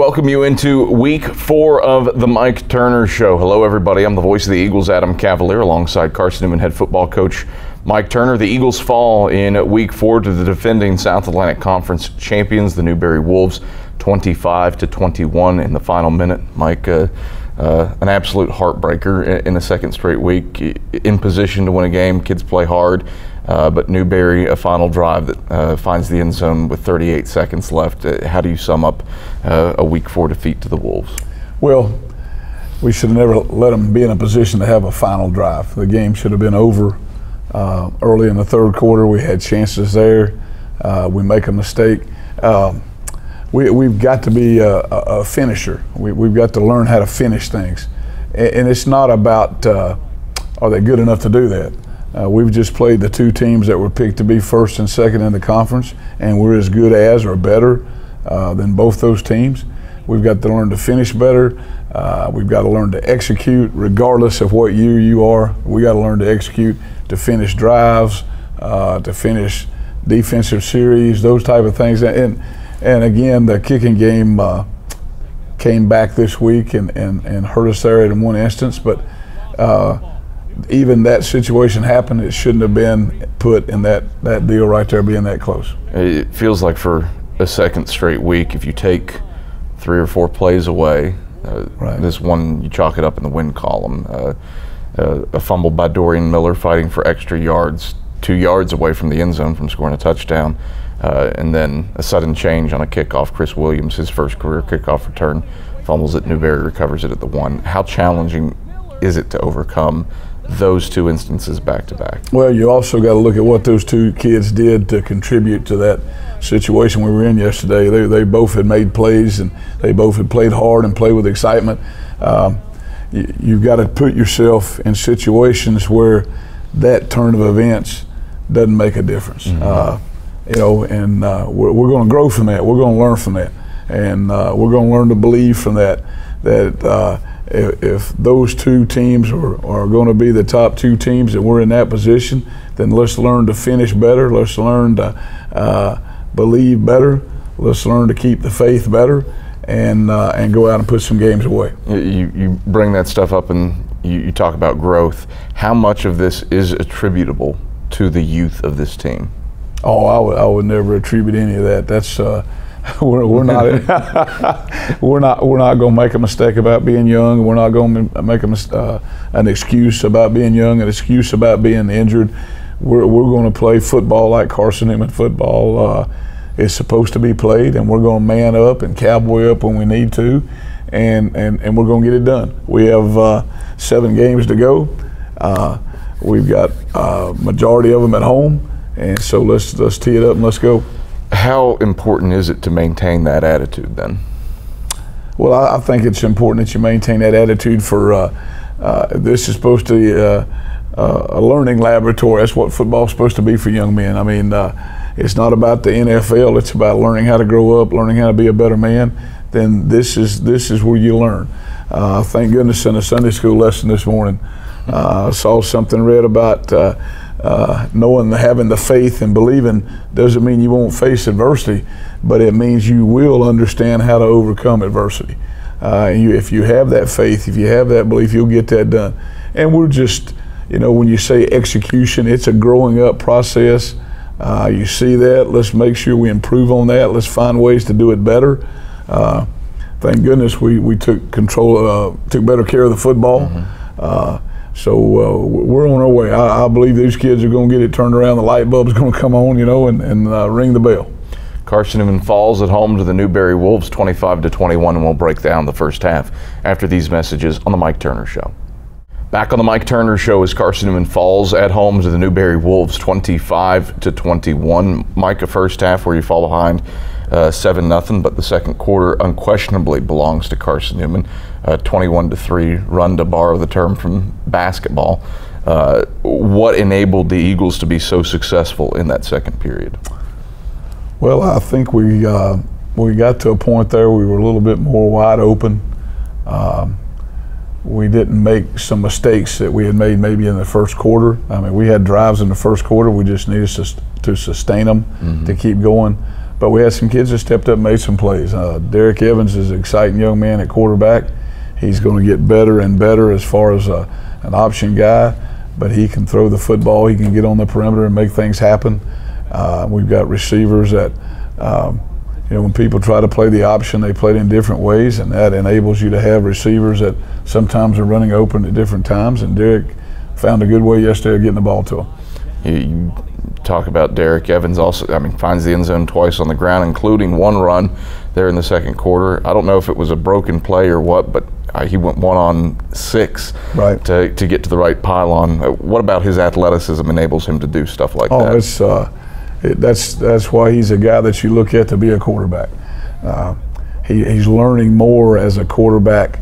We welcome you into week four of the Mike Turner Show. Hello, everybody. I'm the voice of the Eagles, Adam Cavalier, alongside Carson Newman head football coach Mike Turner. The Eagles fall in week four to the defending South Atlantic Conference champions, the Newberry Wolves, 25 to 21 in the final minute. Mike, uh, uh, an absolute heartbreaker in the second straight week. In position to win a game, kids play hard. Uh, but Newberry, a final drive that uh, finds the end zone with 38 seconds left. Uh, how do you sum up uh, a week four defeat to the Wolves? Well, we should have never let them be in a position to have a final drive. The game should have been over uh, early in the third quarter. We had chances there. We make a mistake. Um, we, we've got to be a, a finisher. We, have got to learn how to finish things. And, and it's not about are they good enough to do that uh, we've just played the two teams that were picked to be first and second in the conference, and we're as good as or better uh, than both those teams. We've got to learn to finish better. Uh, we've got to learn to execute, regardless of what year you are. We got to learn to execute, to finish drives, uh, to finish defensive series, those type of things. And and again, the kicking game uh, came back this week and, and, and hurt us there in one instance, but uh, even that situation happened, it shouldn't have been put in that, that deal right there being that close. It feels like for a second straight week, if you take three or four plays away, uh, right. this one you chalk it up in the win column. Uh, uh, a fumble by Dorian Miller fighting for extra yards, two yards away from the end zone from scoring a touchdown. Uh, and then a sudden change on a kickoff. Chris Williams, his first career kickoff return, fumbles it. Newberry recovers it at the one. How challenging is it to overcome those two instances back to back. Well, you also got to look at what those two kids did to contribute to that situation we were in yesterday. They, they both had made plays and they both had played hard and played with excitement. Um, you, you've got to put yourself in situations where that turn of events doesn't make a difference. Mm-hmm. Uh, you know, and uh, we're, we're going to grow from that. We're going to learn from that, and uh, we're going to learn to believe from that. That uh, if, if those two teams are, are going to be the top two teams and we're in that position, then let's learn to finish better. Let's learn to uh, believe better. Let's learn to keep the faith better and uh, and go out and put some games away. You, you bring that stuff up and you, you talk about growth. How much of this is attributable to the youth of this team? Oh, I would, I would never attribute any of that. That's uh, we're, we're not we're not we're not going to make a mistake about being young. We're not going to make a, uh, an excuse about being young, an excuse about being injured. We're, we're going to play football like Carson Newman football uh, is supposed to be played, and we're going to man up and cowboy up when we need to, and and, and we're going to get it done. We have uh, seven games to go. Uh, we've got uh, majority of them at home, and so let's let's tee it up and let's go. How important is it to maintain that attitude then? Well, I, I think it's important that you maintain that attitude for uh, uh, this is supposed to be uh, uh a learning laboratory. That's what football's supposed to be for young men. I mean, uh, it's not about the NFL. It's about learning how to grow up, learning how to be a better man. Then this is this is where you learn. Uh, thank goodness in a Sunday school lesson this morning, I saw something read about uh, knowing having the faith and believing doesn't mean you won't face adversity, but it means you will understand how to overcome adversity. Uh, you, if you have that faith, if you have that belief, you'll get that done. And we're just, you know, when you say execution, it's a growing up process. Uh, you see that. Let's make sure we improve on that. Let's find ways to do it better. Uh, thank goodness we, we took control, uh, took better care of the football. Mm-hmm. So uh, we're on our way. I, I, believe these kids are going to get it turned around. The light bulb's going to come on, you know, and, and uh, ring the bell. Carson falls at home to the Newberry Wolves 25 to 21 and we'll break down the first half after these messages on the Mike Turner Show. Back on the Mike Turner Show as Carson falls at home to the Newberry Wolves 25 to 21. Mike, a first half where you fall behind uh, seven nothing, but the second quarter unquestionably belongs to Carson Newman. Uh, 21 to three run to borrow the term from basketball. Uh, what enabled the Eagles to be so successful in that second period? Well, I think we uh, we got to a point there we were a little bit more wide open. Um, we didn't make some mistakes that we had made maybe in the first quarter. I mean, we had drives in the first quarter. We just needed to, to sustain them, mm-hmm. to keep going. But we had some kids that stepped up and made some plays. Uh, Derek Evans is an exciting young man at quarterback. He's going to get better and better as far as uh, an option guy, but he can throw the football. He can get on the perimeter and make things happen. Uh, we've got receivers that, um, you know, when people try to play the option, they play it in different ways, and that enables you to have receivers that sometimes are running open at different times. And Derek found a good way yesterday of getting the ball to him. You talk about Derek Evans also, I mean, finds the end zone twice on the ground, including one run there in the second quarter. I don't know if it was a broken play or what, but uh, he went one on six right. to, to get to the right pylon. Uh, what about his athleticism enables him to do stuff like oh, that? It's, uh, it, that's, that's why he's a guy that you look at to be a quarterback. Uh, he, he's learning more as a quarterback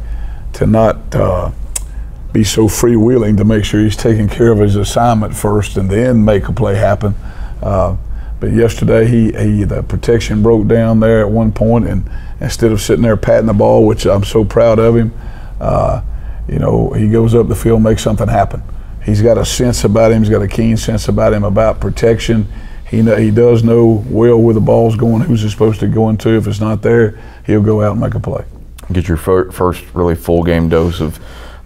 to not uh, be so freewheeling to make sure he's taking care of his assignment first and then make a play happen. Uh, but yesterday, he, he the protection broke down there at one point, and instead of sitting there patting the ball, which I'm so proud of him, uh, you know, he goes up the field, makes something happen. He's got a sense about him. He's got a keen sense about him about protection. He know, he does know well where the ball's going, who's it supposed to go into. If it's not there, he'll go out and make a play. Get your fir- first really full game dose of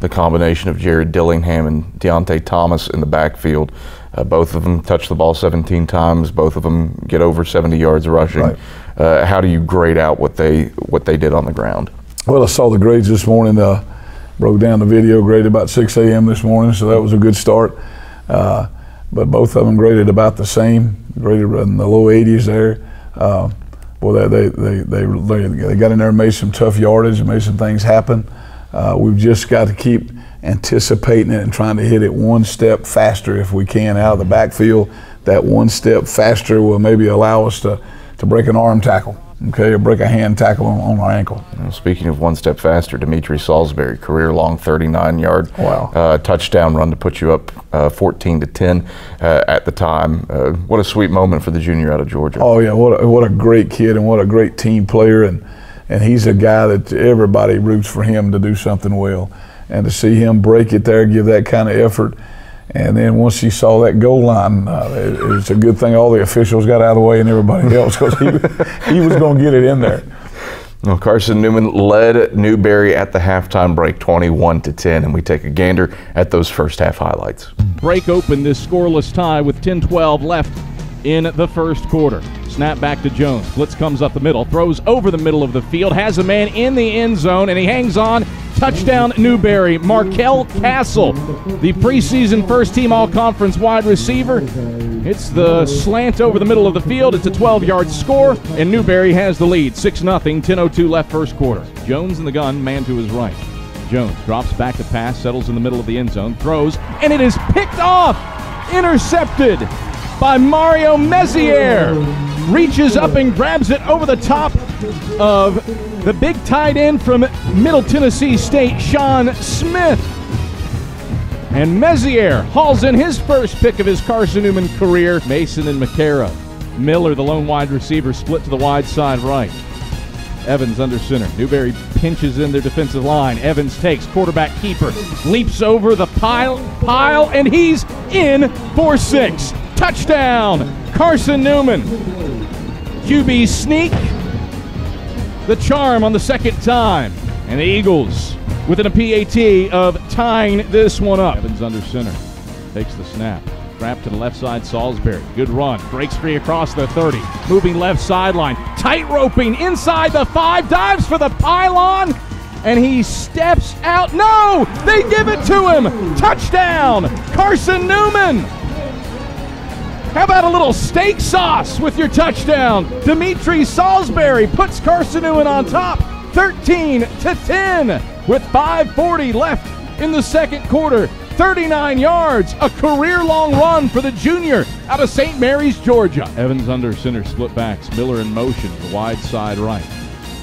the combination of Jared Dillingham and Deontay Thomas in the backfield. Uh, both of them touch the ball 17 times. Both of them get over 70 yards rushing. Right. Uh, how do you grade out what they what they did on the ground? Well, I saw the grades this morning. Uh, broke down the video graded about 6 a.m. this morning, so that was a good start. Uh, but both of them graded about the same, graded in the low 80s there. Uh, well, they, they, they, they, they got in there and made some tough yardage and made some things happen. Uh, we've just got to keep anticipating it and trying to hit it one step faster if we can out of the backfield. That one step faster will maybe allow us to, to break an arm tackle, okay, or break a hand tackle on, on our ankle. Well, speaking of one step faster, Dimitri Salisbury, career long 39 yard wow. uh, touchdown run to put you up uh, 14 to 10 uh, at the time. Uh, what a sweet moment for the junior out of Georgia. Oh yeah, what a, what a great kid and what a great team player and and he's a guy that everybody roots for him to do something well and to see him break it there, give that kind of effort. And then once he saw that goal line, uh, it, it's a good thing all the officials got out of the way and everybody else because he, he was going to get it in there. Well, Carson Newman led Newberry at the halftime break 21 to 10, and we take a gander at those first half highlights. Break open this scoreless tie with 10 12 left in the first quarter. Snap back to Jones. Blitz comes up the middle, throws over the middle of the field, has a man in the end zone, and he hangs on. Touchdown, Newberry. Markel Castle, the preseason first team all conference wide receiver. It's the slant over the middle of the field. It's a 12 yard score, and Newberry has the lead. 6 0, 10.02 left first quarter. Jones in the gun, man to his right. Jones drops back to pass, settles in the middle of the end zone, throws, and it is picked off, intercepted by Mario Mezier. Reaches up and grabs it over the top of the big tight end from Middle Tennessee State, Sean Smith. And Mezier hauls in his first pick of his Carson Newman career. Mason and McCara. Miller, the lone wide receiver, split to the wide side right. Evans under center. Newberry pinches in their defensive line. Evans takes quarterback keeper, leaps over the pile, pile, and he's in for six. Touchdown, Carson Newman. QB sneak, the charm on the second time, and the Eagles within a PAT of tying this one up. Evans under center, takes the snap. Trap to the left side, Salisbury. Good run. Breaks free across the 30. Moving left sideline. Tight roping inside the five. Dives for the pylon. And he steps out. No! They give it to him! Touchdown! Carson Newman! How about a little steak sauce with your touchdown? Dimitri Salisbury puts Carson Newman on top, 13 to 10, with 5:40 left in the second quarter. 39 yards, a career long run for the junior out of St. Mary's, Georgia. Evans under center, split backs. Miller in motion, the wide side right.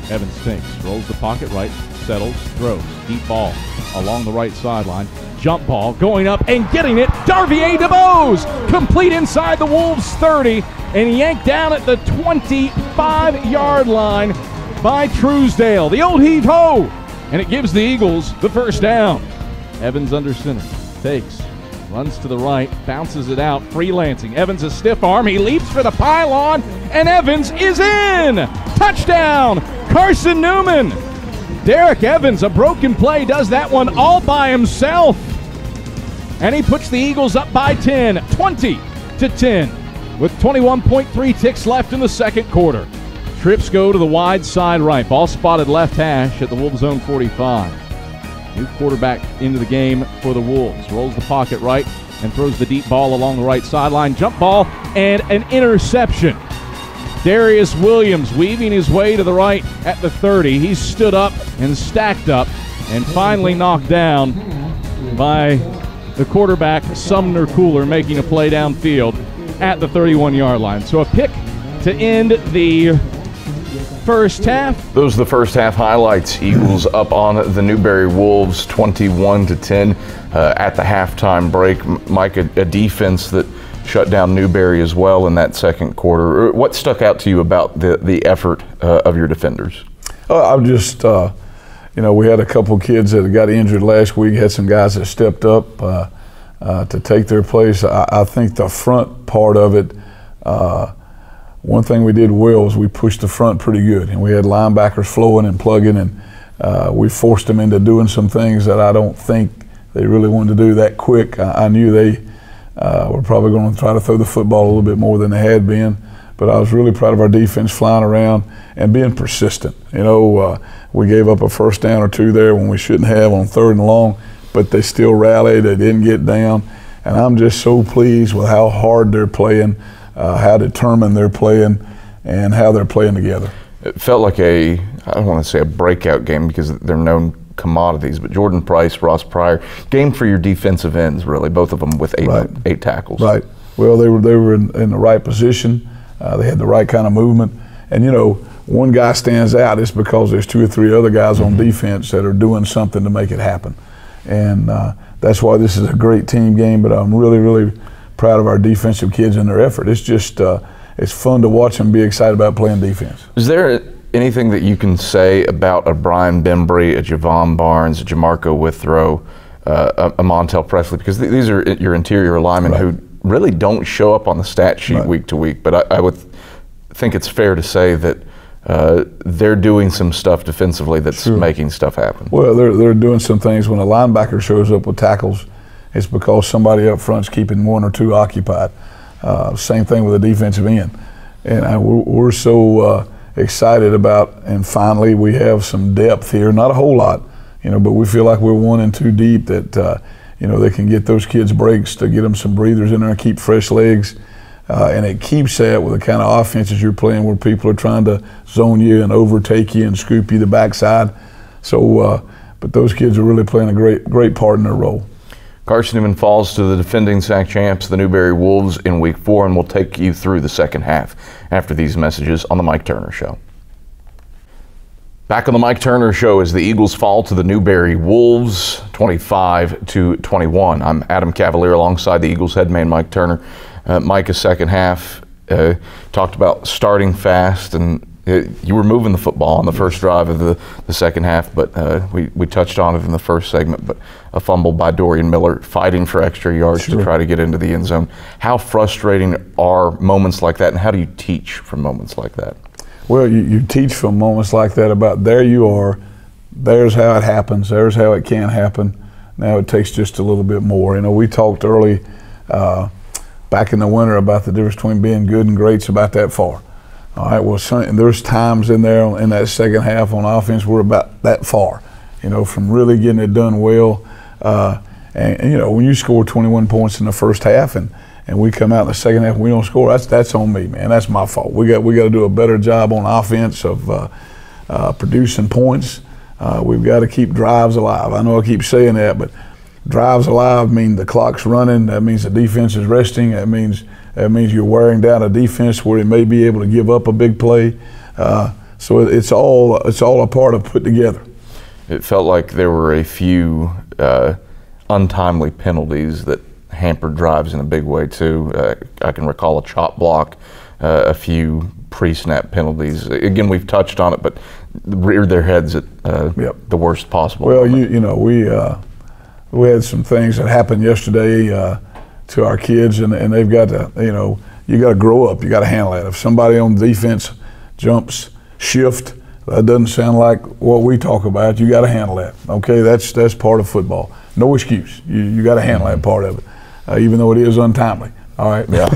Evans takes, rolls the pocket right, settles, throws, deep ball along the right sideline. Jump ball going up and getting it. Darvier DeBose complete inside the Wolves 30 and yanked down at the 25 yard line by Truesdale. The old heave ho, and it gives the Eagles the first down. Evans under center takes, Runs to the right, bounces it out, freelancing. Evans a stiff arm. He leaps for the pylon, and Evans is in. Touchdown, Carson Newman. Derek Evans, a broken play, does that one all by himself. And he puts the Eagles up by 10, 20 to 10, with 21.3 ticks left in the second quarter. Trips go to the wide side right. Ball spotted left hash at the Wolves zone 45. New quarterback into the game for the Wolves. Rolls the pocket right and throws the deep ball along the right sideline. Jump ball and an interception. Darius Williams weaving his way to the right at the 30. He's stood up and stacked up and finally knocked down by the quarterback, Sumner Cooler, making a play downfield at the 31 yard line. So a pick to end the first half. Those are the first half highlights. Eagles up on the Newberry Wolves 21 to 10 uh, at the halftime break. Mike, a, a defense that shut down Newberry as well in that second quarter. What stuck out to you about the, the effort uh, of your defenders? Uh, I'm just, uh, you know, we had a couple kids that got injured last week, had some guys that stepped up uh, uh, to take their place. I, I, think the front part of it, uh, one thing we did well was we pushed the front pretty good, and we had linebackers flowing and plugging, and we forced them into doing some things that I don't think they really wanted to do that quick. I, I knew they uh, we're probably going to try to throw the football a little bit more than they had been. But I was really proud of our defense flying around and being persistent. You know, uh, we gave up a first down or two there when we shouldn't have on third and long, but they still rallied. They didn't get down. And I'm just so pleased with how hard they're playing, uh, how determined they're playing, and how they're playing together. It felt like a, I don't want to say a breakout game because they're known commodities. But Jordan Price, Ross Pryor, game for your defensive ends, really, both of them with eight right. eight tackles. Right. Well, they were they were in, in the right position. Uh, they had the right kind of movement, and you know, one guy stands out. It's because there's two or three other guys mm-hmm. on defense that are doing something to make it happen, and uh, that's why this is a great team game. But I'm really, really proud of our defensive kids and their effort. It's just uh, it's fun to watch them be excited about playing defense. Is there anything that you can say about a Brian Bembry, a Javon Barnes, a Jamarco Withrow, uh, a, Montel Presley? Because th- these are your interior linemen right. who really don't show up on the stat sheet right. week to week. But I, I, would think it's fair to say that uh, they're doing some stuff defensively that's sure. making stuff happen. Well, they're, they're doing some things when a linebacker shows up with tackles. It's because somebody up front's keeping one or two occupied. Uh, same thing with the defensive end. And I, we're, we're, so uh, excited about. And finally, we have some depth here. Not a whole lot, you know, but we feel like we're one and two deep. That uh, you know they can get those kids breaks to get them some breathers in there and keep fresh legs. Uh, and it keeps that with the kind of offenses you're playing where people are trying to zone you and overtake you and scoop you the backside. So, uh, but those kids are really playing a great, great part in their role. Carson Newman falls to the defending SAC champs, the Newberry Wolves, in week four, and we'll take you through the second half after these messages on The Mike Turner Show. Back on The Mike Turner Show as the Eagles fall to the Newberry Wolves 25 to 21. I'm Adam Cavalier alongside the Eagles head man Mike Turner. Uh, Mike, a second half, uh, talked about starting fast and you were moving the football on the first drive of the, the second half, but uh, we, we touched on it in the first segment. But a fumble by Dorian Miller, fighting for extra yards sure. to try to get into the end zone. How frustrating are moments like that, and how do you teach from moments like that? Well, you, you teach from moments like that about there you are, there's how it happens, there's how it can happen. Now it takes just a little bit more. You know, we talked early uh, back in the winter about the difference between being good and great's about that far all right, well, some, there's times in there in that second half on offense we're about that far, you know, from really getting it done well. Uh, and, and, you know, when you score 21 points in the first half and, and we come out in the second half and we don't score, that's that's on me, man. That's my fault. We got we got to do a better job on offense of uh, uh, producing points. Uh, we've got to keep drives alive. I know I keep saying that, but drives alive mean the clock's running. That means the defense is resting. That means that means you're wearing down a defense where it may be able to give up a big play. Uh, so it's all it's all a part of put together. It felt like there were a few uh, untimely penalties that hampered drives in a big way too. Uh, I can recall a chop block, uh, a few pre-snap penalties. Again, we've touched on it, but reared their heads at uh, yep. the worst possible. Well, you you know we uh, we had some things that happened yesterday uh, to our kids, and, and they've got to, you know, you got to grow up. You got to handle that. If somebody on defense jumps shift, that doesn't sound like what we talk about. You got to handle that. Okay, that's that's part of football. No excuse. You you got to handle that part of it, uh, even though it is untimely. All right. Yeah.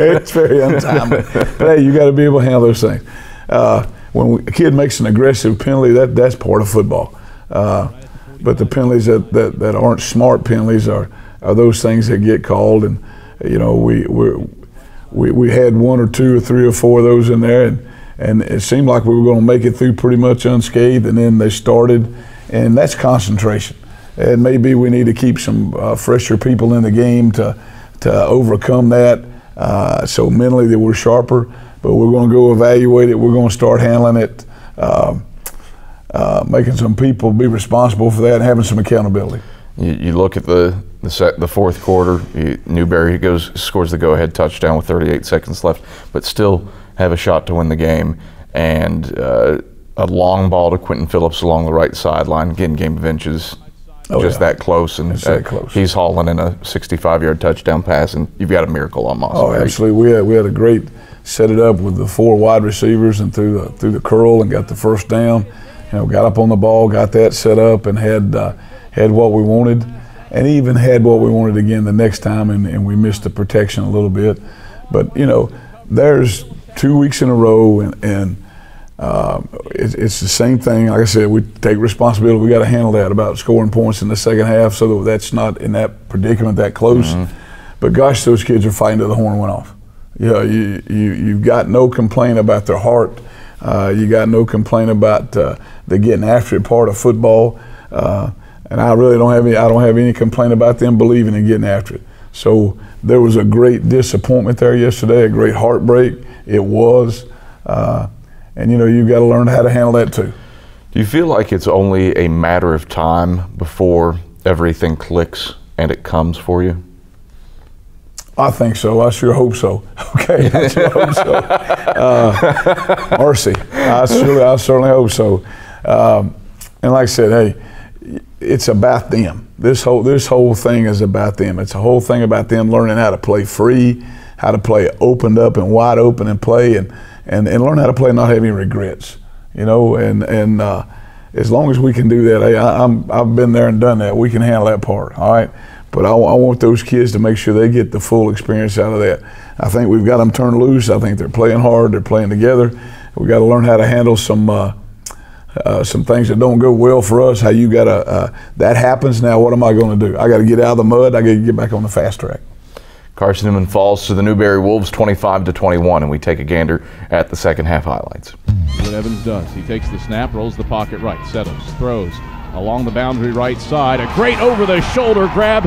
it's very untimely. but hey, you got to be able to handle those things. Uh, when a kid makes an aggressive penalty, that that's part of football. Uh, but the penalties that, that, that aren't smart penalties are, are those things that get called. And, you know, we, we, we had one or two or three or four of those in there. And, and it seemed like we were going to make it through pretty much unscathed. And then they started, and that's concentration. And maybe we need to keep some uh, fresher people in the game to, to overcome that. Uh, so mentally that we're sharper, but we're going to go evaluate it. We're going to start handling it. Um, uh, making some people be responsible for that and having some accountability. You, you look at the the, set, the fourth quarter, you, Newberry goes scores the go-ahead touchdown with 38 seconds left, but still have a shot to win the game. And uh, a long ball to Quinton Phillips along the right sideline, getting game of inches. Oh, just yeah. that close, and that close. he's hauling in a 65-yard touchdown pass, and you've got a miracle on Moss. Oh, actually, we had we had a great set it up with the four wide receivers and through the through the curl and got the first down you know, got up on the ball, got that set up, and had uh, had what we wanted, and even had what we wanted again the next time, and, and we missed the protection a little bit. But you know, there's two weeks in a row, and, and uh, it's, it's the same thing. Like I said, we take responsibility. We got to handle that about scoring points in the second half, so that that's not in that predicament that close. Mm-hmm. But gosh, those kids are fighting till the horn went off. Yeah, you, you you've got no complaint about their heart uh, you got no complaint about uh, the getting after it part of football, uh, and I really don't have any. I don't have any complaint about them believing and getting after it. So there was a great disappointment there yesterday, a great heartbreak. It was, uh, and you know you've got to learn how to handle that too. Do you feel like it's only a matter of time before everything clicks and it comes for you? I think so. I sure hope so. Okay, I sure hope so. Uh, mercy. I surely, I certainly hope so. Um, and like I said, hey, it's about them. This whole this whole thing is about them. It's a whole thing about them learning how to play free, how to play opened up and wide open and play, and and, and learn how to play and not have any regrets. You know, and and uh, as long as we can do that, hey, I, I'm I've been there and done that. We can handle that part. All right. But I, I, want those kids to make sure they get the full experience out of that. I think we've got them turned loose. I think they're playing hard. They're playing together. We've got to learn how to handle some uh, uh, some things that don't go well for us. How you got to uh, that happens. Now, what am I going to do? I got to get out of the mud. I got to get back on the fast track. Carson Newman falls to the Newberry Wolves 25 to 21, and we take a gander at the second half highlights. What Evans does, he takes the snap, rolls the pocket right, settles, throws, along the boundary right side. A great over the shoulder grab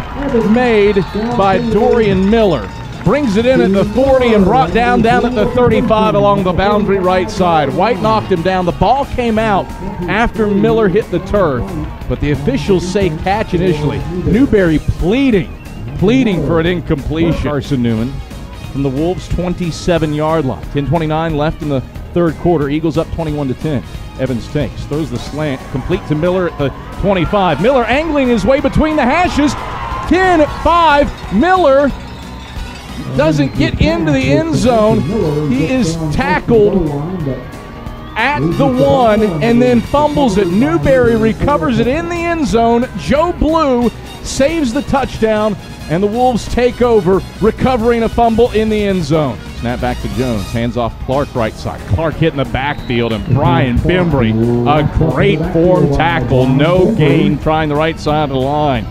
made by Dorian Miller. Brings it in at the 40 and brought down down at the 35 along the boundary right side. White knocked him down. The ball came out after Miller hit the turf, but the officials say catch initially. Newberry pleading, pleading for an incompletion. Carson Newman from the Wolves' 27 yard line. 10:29 left in the third quarter. Eagles up 21 to 10. Evans takes, throws the slant, complete to Miller at the 25. Miller angling his way between the hashes. 10 5. Miller doesn't get into the end zone. He is tackled at the one and then fumbles it. Newberry recovers it in the end zone. Joe Blue saves the touchdown, and the Wolves take over, recovering a fumble in the end zone. Snap back to Jones. Hands off Clark right side. Clark hitting the backfield, and Brian Bembry, a great form tackle. No gain, trying the right side of the line.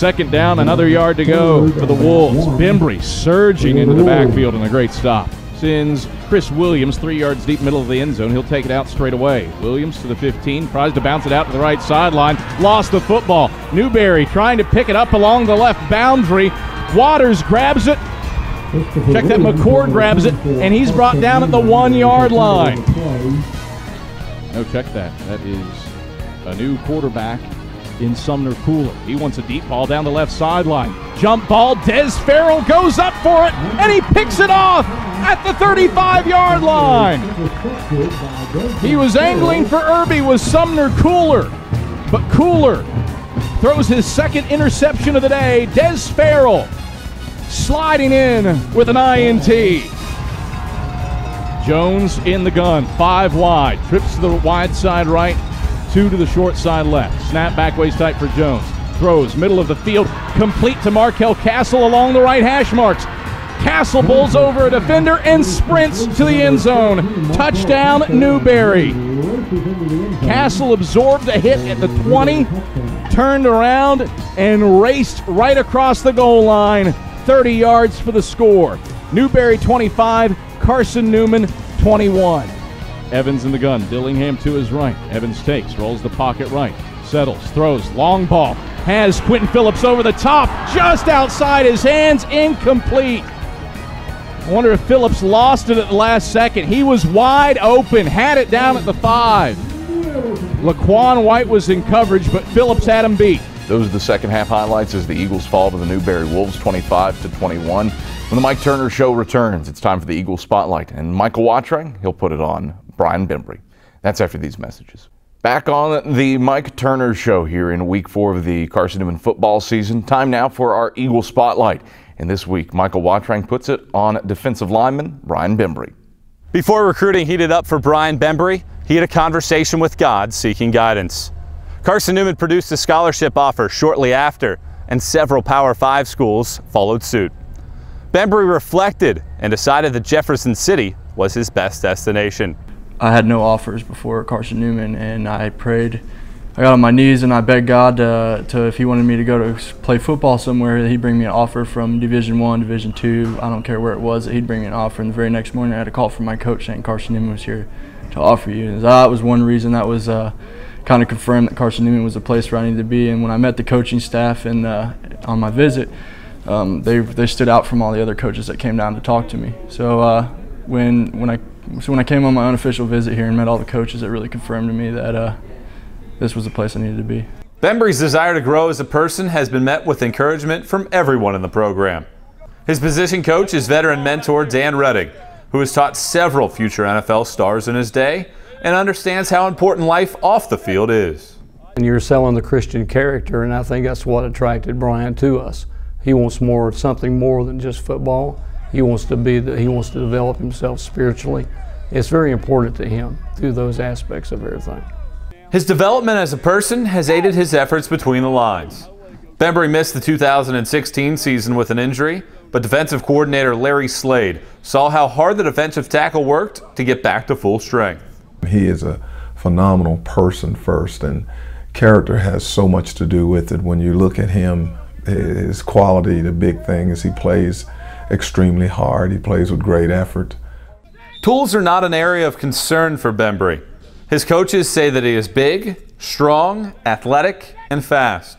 Second down, another yard to go for the Wolves. Bembry surging into the backfield and a great stop. Sends Chris Williams three yards deep, middle of the end zone. He'll take it out straight away. Williams to the 15, tries to bounce it out to the right sideline. Lost the football. Newberry trying to pick it up along the left boundary. Waters grabs it, Check that McCord grabs it, and he's brought down at the one yard line. No, check that. That is a new quarterback in Sumner Cooler. He wants a deep ball down the left sideline. Jump ball. Des Farrell goes up for it, and he picks it off at the 35 yard line. He was angling for Irby with Sumner Cooler, but Cooler throws his second interception of the day. Des Farrell sliding in with an INT. Jones in the gun, five wide, trips to the wide side right, two to the short side left. Snap back waist tight for Jones. Throws middle of the field, complete to Markel Castle along the right hash marks. Castle bowls over a defender and sprints to the end zone. Touchdown, Newberry. Castle absorbed a hit at the 20, turned around, and raced right across the goal line. 30 yards for the score. Newberry 25, Carson Newman 21. Evans in the gun. Dillingham to his right. Evans takes, rolls the pocket right, settles, throws, long ball. Has Quinton Phillips over the top, just outside his hands, incomplete. I wonder if Phillips lost it at the last second. He was wide open, had it down at the five. Laquan White was in coverage, but Phillips had him beat. Those are the second half highlights as the Eagles fall to the Newberry Wolves 25 to 21. When the Mike Turner Show returns, it's time for the Eagles Spotlight. And Michael Watring, he'll put it on Brian Bembry. That's after these messages. Back on the Mike Turner Show here in week four of the Carson Newman football season. Time now for our Eagle Spotlight. And this week, Michael Watring puts it on defensive lineman Brian Bembry. Before recruiting heated up for Brian Bembry, he had a conversation with God seeking guidance. Carson Newman produced a scholarship offer shortly after, and several Power 5 schools followed suit. Bembry reflected and decided that Jefferson City was his best destination. I had no offers before Carson Newman, and I prayed. I got on my knees and I begged God to, to if He wanted me to go to play football somewhere, He'd bring me an offer from Division One, Division Two. I don't care where it was. He'd bring me an offer. And the very next morning, I had a call from my coach saying Carson Newman was here to offer you. And that was one reason. That was uh, kind of confirmed that Carson Newman was the place where I needed to be. And when I met the coaching staff and uh, on my visit, um, they they stood out from all the other coaches that came down to talk to me. So uh, when when I so when I came on my unofficial visit here and met all the coaches, it really confirmed to me that uh, this was the place I needed to be. Bembry's desire to grow as a person has been met with encouragement from everyone in the program. His position coach is veteran mentor Dan Redding, who has taught several future NFL stars in his day and understands how important life off the field is. And you're selling the Christian character, and I think that's what attracted Brian to us. He wants more, something more than just football. He wants to be, the, he wants to develop himself spiritually. It's very important to him through those aspects of everything. His development as a person has aided his efforts between the lines. Bembry missed the 2016 season with an injury, but defensive coordinator Larry Slade saw how hard the defensive tackle worked to get back to full strength. He is a phenomenal person first, and character has so much to do with it. When you look at him, his quality, the big thing is he plays extremely hard. He plays with great effort. Tools are not an area of concern for Bembry. His coaches say that he is big, strong, athletic, and fast.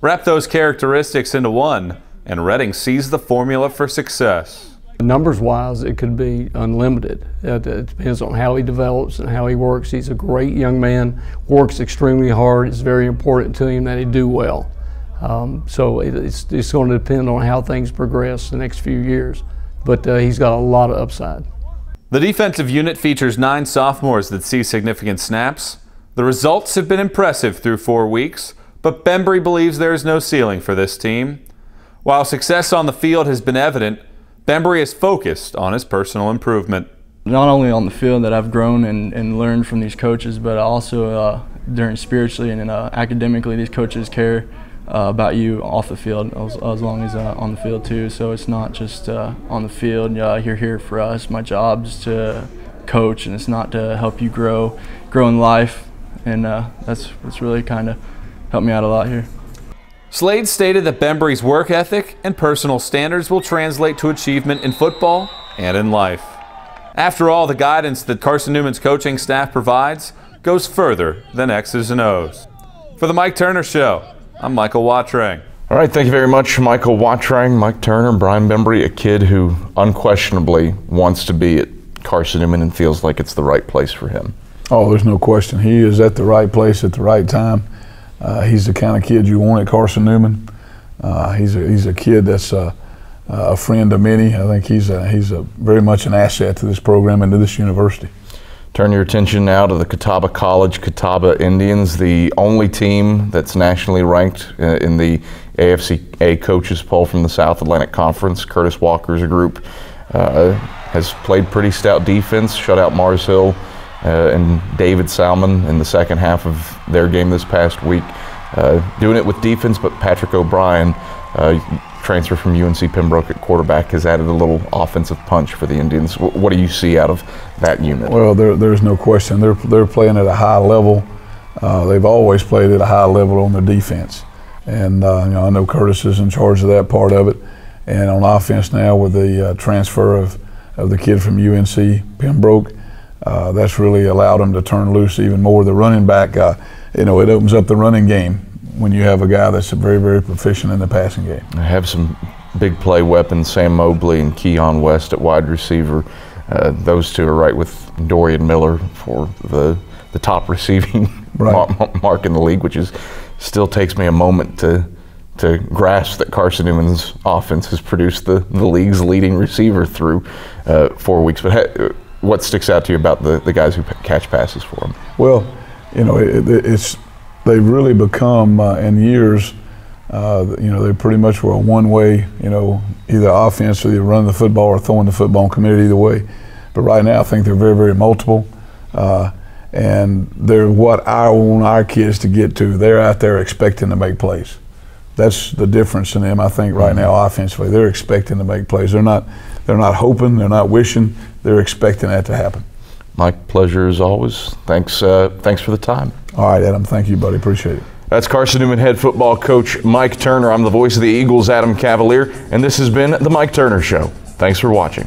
Wrap those characteristics into one, and Redding sees the formula for success. Numbers wise, it could be unlimited. Uh, it depends on how he develops and how he works. He's a great young man, works extremely hard. It's very important to him that he do well. Um, so it's, it's going to depend on how things progress the next few years. But uh, he's got a lot of upside. The defensive unit features nine sophomores that see significant snaps. The results have been impressive through four weeks, but Bembry believes there is no ceiling for this team. While success on the field has been evident, Bembry is focused on his personal improvement. Not only on the field that I've grown and, and learned from these coaches, but also uh, during spiritually and uh, academically, these coaches care uh, about you off the field as, as long as uh, on the field too. So it's not just uh, on the field. You're here for us. My job is to coach, and it's not to help you grow, grow in life, and uh, that's that's really kind of helped me out a lot here. Slade stated that Bembry's work ethic and personal standards will translate to achievement in football and in life. After all, the guidance that Carson Newman's coaching staff provides goes further than X's and O's. For the Mike Turner Show, I'm Michael Watring. All right, thank you very much, Michael Watring, Mike Turner, Brian Bembry, a kid who unquestionably wants to be at Carson Newman and feels like it's the right place for him. Oh, there's no question. He is at the right place at the right time. Uh, he's the kind of kid you want at Carson Newman. Uh, he's a he's a kid that's a, a friend of many. I think he's a, he's a very much an asset to this program and to this university. Turn your attention now to the Catawba College Catawba Indians, the only team that's nationally ranked uh, in the AFCA coaches poll from the South Atlantic Conference. Curtis Walker's group uh, has played pretty stout defense, shut out Mars Hill uh, and David Salmon in the second half of their game this past week. Uh, doing it with defense, but Patrick O'Brien uh, transfer from UNC Pembroke at quarterback has added a little offensive punch for the Indians. what do you see out of that unit? Well, there, there's no question. They're, they're playing at a high level. Uh, they've always played at a high level on their defense. And uh, you know, I know Curtis is in charge of that part of it. And on offense now with the uh, transfer of, of the kid from UNC Pembroke, uh, that's really allowed them to turn loose even more. The running back, uh, you know, it opens up the running game when you have a guy that's very, very proficient in the passing game. I have some big play weapons, Sam Mobley and Keon West at wide receiver. Uh, those two are right with Dorian Miller for the the top receiving right. mark in the league, which is still takes me a moment to to grasp that Carson Newman's offense has produced the, the league's leading receiver through uh, four weeks. But ha- what sticks out to you about the, the guys who catch passes for him? Well, you know, it, it's they've really become uh, in years. Uh, you know, they pretty much were a one-way. You know, either offense or either running the football or throwing the football and committed either way. But right now, I think they're very, very multiple, uh, and they're what I want our kids to get to. They're out there expecting to make plays. That's the difference in them. I think right mm-hmm. now, offensively, they're expecting to make plays. They're not, they're not hoping. They're not wishing. They're expecting that to happen. Mike, pleasure as always. Thanks, uh, thanks for the time. All right, Adam. Thank you, buddy. Appreciate it. That's Carson Newman head football coach Mike Turner. I'm the voice of the Eagles, Adam Cavalier, and this has been The Mike Turner Show. Thanks for watching.